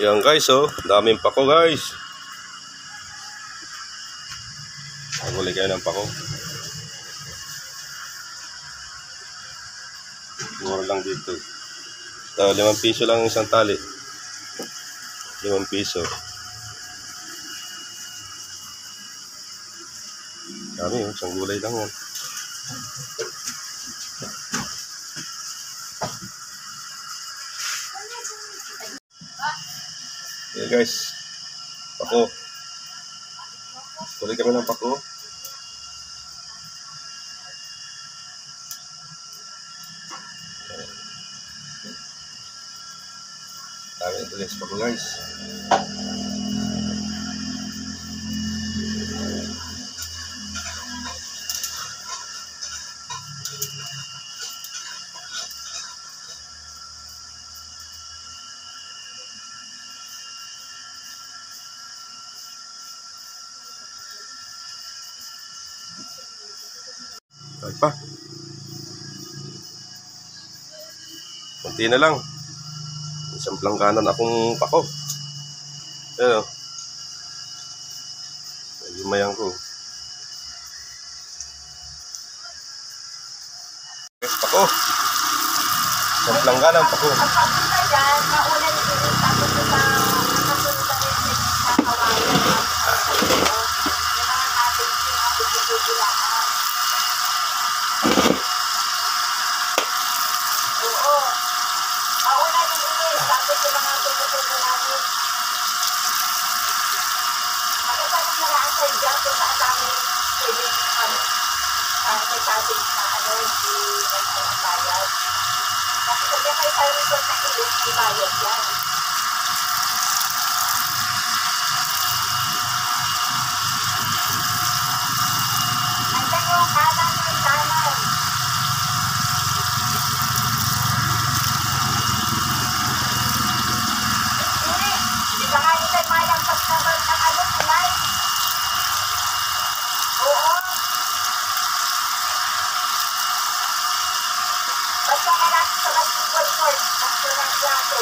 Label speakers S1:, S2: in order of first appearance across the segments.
S1: Yan guys, oh. Daming pako guys. Maguli kayo ng pako. Mura lang dito. So, limang piso lang isang tali. Limang piso. Dami, oh. Isang gulay lang yan. Okay guys. Pako. Kulit kami ng pako. Dami ito guys. Pako guys. Pa. Kunti na lang. Isang plangganan akong pako. Ayan o. Medyo mayang ko. Pako. Isang plangganan pako.
S2: Pagpapunta dyan, mauna ni Pilit, tapos sa nakasunod na rin sa kawayan. Yung mga natin yung mga pagpupulaan. Oo. Mauna ni Pilit, tapos yung mga pagpupulaan. Dyan kung saan namin pwede ano, sa may sabi na ano, hindi may may bayad. Nandiyan yung kanan ng kanan. Hindi, di ba nga nila malampas naman ng ano, kulay? Oo. Basta ka natin sa basketball court, ang ng plato.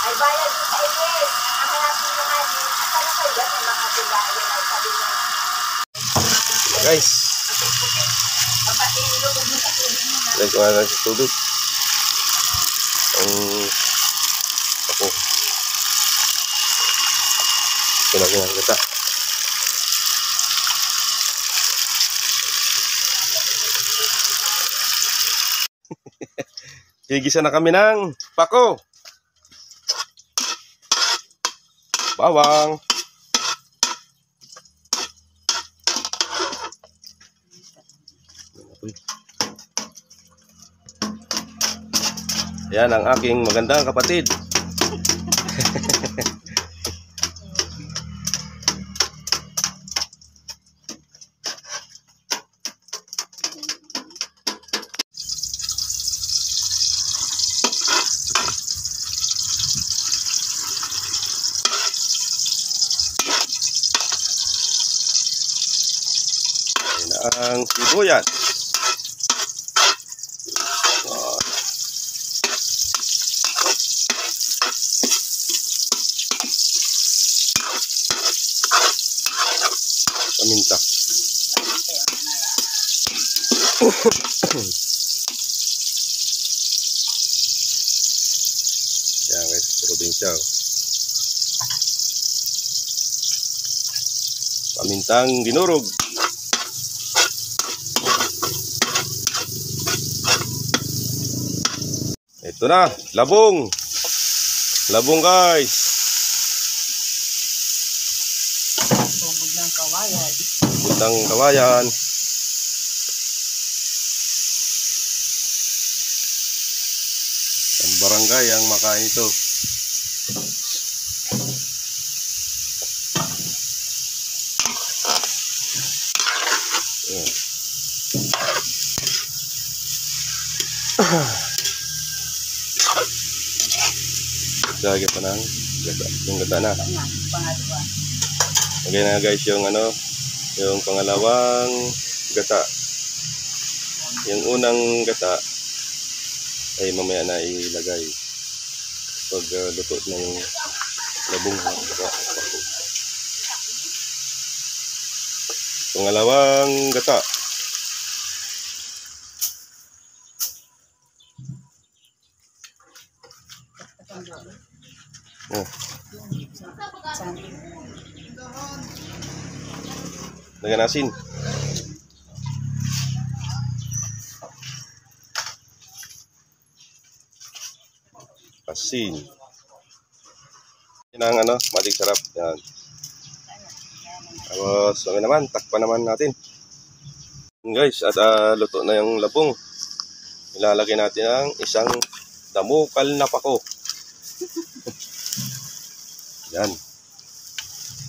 S2: Ay bayad yung sa ilis. Ang hanapin nyo nga ni, at ano kayo yan, may mga bigayan ay sabi niya.
S1: Guys, lagyan ko na sa tubig. Ang pako. Pinagyan kita. Higisa na kami ng pako. Bawang. Yan ang aking magandang kapatid. ang sibuyas. Paminta. Yan guys, probinsya. oh. Pamintang dinurog. Ito na, labong. Labong guys.
S2: Tubog ng kawayan.
S1: Butang kawayan. Ang barangay ang makain ito. Ayan. Lagyan pa ng gata. Yung gata na.
S2: Ito na, pangalawa.
S1: Okay na guys yung ano, yung pangalawang gata. Yung unang gata ay mamaya na ilagay pag uh, luto na yung labong pako. Pangalawang gata. Oh, lagyan asin. Asin. Yan ano, maling sarap. Yan. Tapos, okay naman, takpan naman natin. Guys, at ah, luto na yung labong. Ilalagay natin ang isang damukal na pako. Yan.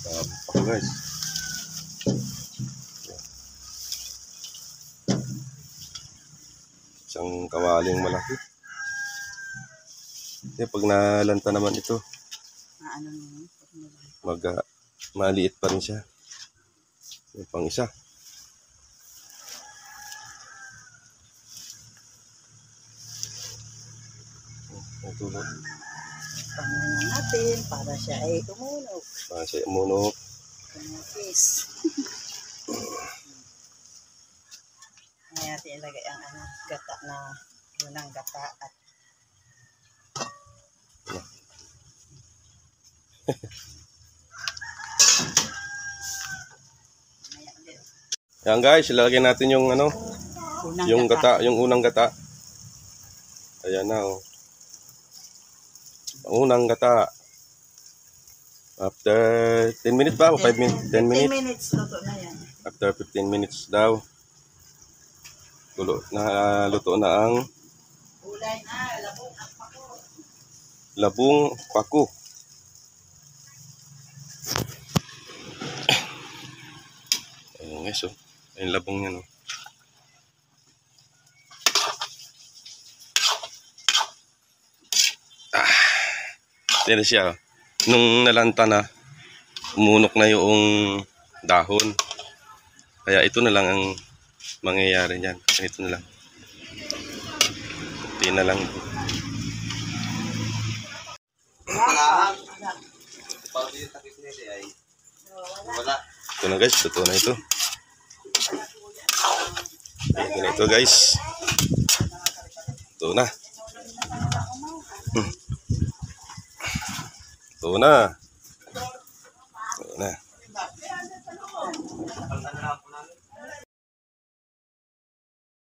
S1: Uh, pako guys. Isang kawaling malaki. Kasi pag nalanta naman ito,
S3: Ano naman?
S1: mag ah, maliit pa rin siya. Yung pang isa. Ang tulog.
S3: Pangalan natin para siya ay tumunog.
S1: Para sa munok.
S3: Kumukis. Ngayon natin ilagay ang ano, gata na unang gata at.
S1: Yan guys, ilalagay natin yung ano,
S3: Unang
S1: yung gata, yung unang gata. Ayan na oh. Ang unang gata. After 10 minutes ba? O 5 minutes? 10
S3: 10
S1: minutes?
S3: minutes luto na yan.
S1: After 15 minutes daw. Tulo, na luto na ang
S3: Ulay na, labong at pako.
S1: labong pako. Ayun guys, oh. Ayun labong niya, no. Yan siya. Nung nalanta na, umunok na yung dahon. Kaya ito na lang ang mangyayari niyan. Ito na lang. Ito na lang. Ito na guys, totoo na ito. Ito na ito guys. Ito na. Hmm. Ito na.